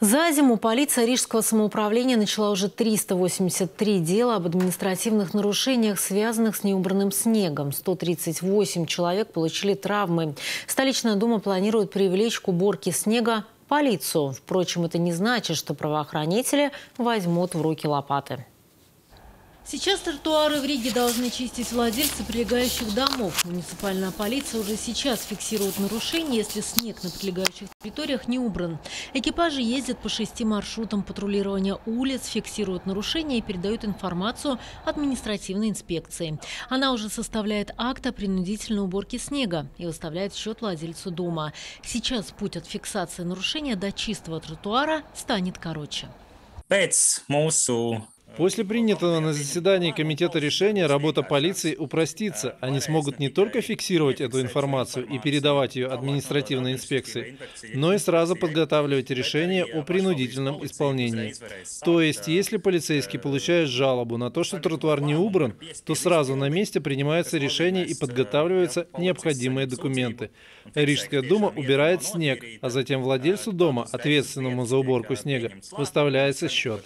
За зиму полиция Рижского самоуправления начала уже 383 дела об административных нарушениях, связанных с неубранным снегом. 138 человек получили травмы. Столичная дума планирует привлечь к уборке снега полицию. Впрочем, это не значит, что правоохранители возьмут в руки лопаты. Сейчас тротуары в Риге должны чистить владельцы прилегающих домов. Муниципальная полиция уже сейчас фиксирует нарушения, если снег на прилегающих территориях не убран. Экипажи ездят по шести маршрутам патрулирования улиц, фиксируют нарушения и передают информацию административной инспекции. Она уже составляет акт о принудительной уборке снега и выставляет счет владельцу дома. Сейчас путь от фиксации нарушения до чистого тротуара станет короче. Pēc mūsu После принятого на заседании комитета решения работа полиции упростится. Они смогут не только фиксировать эту информацию и передавать ее административной инспекции, но и сразу подготавливать решение о принудительном исполнении. То есть, если полицейский получает жалобу на то, что тротуар не убран, то сразу на месте принимается решение и подготавливаются необходимые документы. Рижская дума убирает снег, а затем владельцу дома, ответственному за уборку снега, выставляется счет.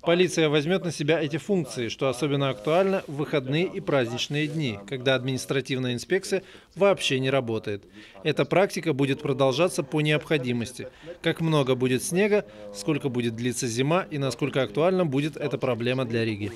Полиция возьмет на себя эти функции, что особенно актуально в выходные и праздничные дни, когда административная инспекция вообще не работает. Эта практика будет продолжаться по необходимости. Как много будет снега, сколько будет длиться зима и насколько актуальна будет эта проблема для Риги.